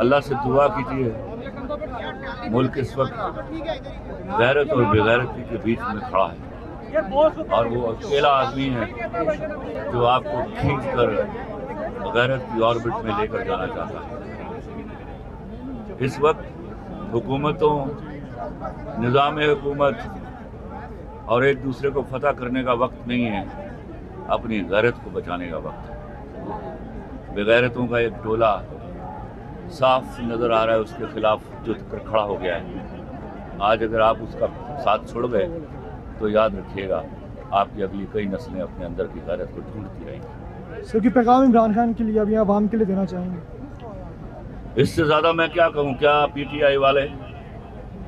अल्लाह से दुआ कीजिए। मुल्क इस वक्त गैरत और बेगैरती के बीच में खड़ा है। और वो अकेला आदमी है जो आपको खींच कर गैरत की ऑर्बिट में लेकर जाना चाहता है। इस वक्त हुकूमतों, निज़ाम हुकूमत और एक दूसरे को फतह करने का वक्त नहीं है, अपनी गैरत को बचाने का वक्त है। बेगैरतों का एक टोला साफ़ नज़र आ रहा है उसके खिलाफ जो खड़ा हो गया है। आज अगर आप उसका साथ छोड़ गए तो याद रखिएगा आपकी अगली कई नस्लें अपने अंदर की गैरत को ढूंढती रहेंगी। सर की पैगाम इमरान खान के लिए अभी आवाम के लिए देना चाहेंगे? इससे ज़्यादा मैं क्या कहूँ क्या पीटीआई वाले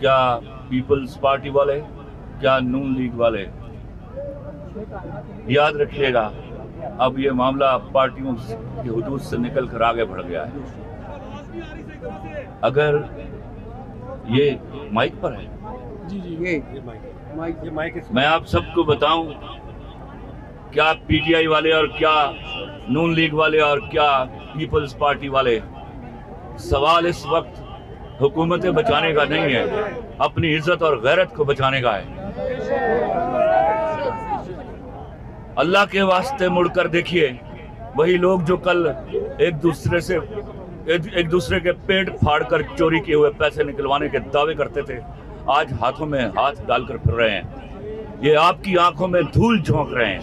क्या पीपल्स पार्टी वाले क्या नून लीग वाले याद रखिएगा अब ये मामला पार्टियों की हदूद से निकल कर आगे बढ़ गया है। अगर ये माइक पर है। जी जी ये माइक। ये माइक मैं आप सबको बताऊँ क्या पीटीआई वाले और क्या नून लीग वाले और क्या पीपल्स पार्टी वाले सवाल इस वक्त हुकूमतें बचाने का नहीं है अपनी इज़्ज़त और गैरत को बचाने का है। अल्लाह के वास्ते मुड़कर देखिए वही लोग जो कल एक दूसरे से एक, एक दूसरे के पेट फाड़ कर चोरी किए हुए पैसे निकलवाने के दावे करते थे। आज हाथों में हाथ डालकर फिर रहे हैं। ये आपकी आँखों में धूल झोंक रहे हैं।